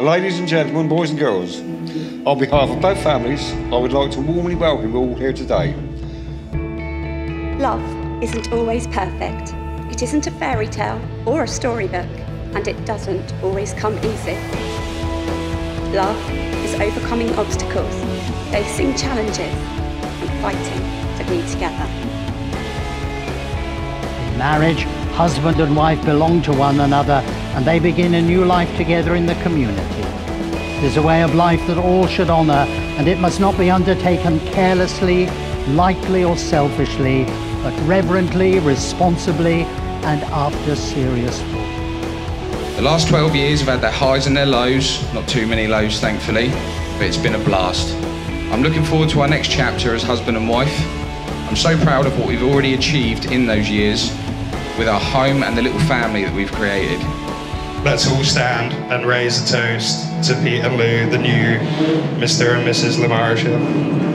Ladies and gentlemen, boys and girls, on behalf of both families, I would like to warmly welcome you all here today. Love isn't always perfect. It isn't a fairy tale or a storybook, and it doesn't always come easy. Love is overcoming obstacles, facing challenges, and fighting to be together. In marriage, husband and wife belong to one another and they begin a new life together in the community. It is a way of life that all should honour and it must not be undertaken carelessly, lightly or selfishly, but reverently, responsibly and after serious thought. The last 12 years have had their highs and their lows, not too many lows thankfully, but it's been a blast. I'm looking forward to our next chapter as husband and wife. I'm so proud of what we've already achieved in those years with our home and the little family that we've created. Let's all stand and raise a toast to Pete and Lou, the new Mr. and Mrs. Lamarshall.